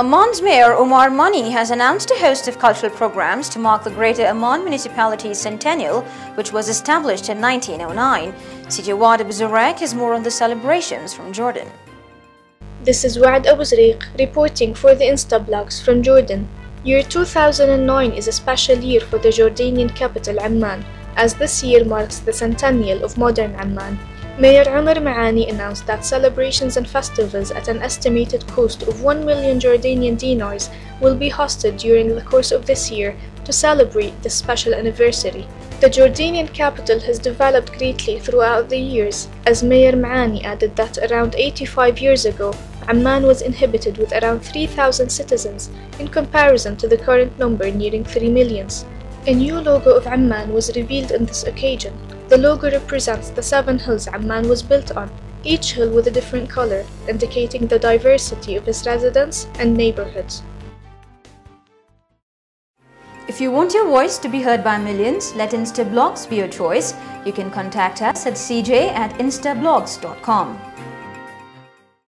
Amman's Mayor Omar Maani has announced a host of cultural programs to mark the Greater Amman Municipality's centennial, which was established in 1909. CJ Wad Abu has more on the celebrations from Jordan. This is Wad Abu reporting for the Instablogs from Jordan. Year 2009 is a special year for the Jordanian capital Amman, as this year marks the centennial of modern Amman. Mayor Omar Maani announced that celebrations and festivals at an estimated cost of 1 million Jordanian dinars will be hosted during the course of this year to celebrate this special anniversary. The Jordanian capital has developed greatly throughout the years, as Mayor Maani added that around 85 years ago, Amman was inhabited with around 3,000 citizens, in comparison to the current number nearing 3 millions. A new logo of Amman was revealed on this occasion, the logo represents the seven hills Amman was built on, each hill with a different color, indicating the diversity of its residents and neighborhoods. If you want your voice to be heard by millions, let Instablogs be your choice. You can contact us at cj at instablogs.com.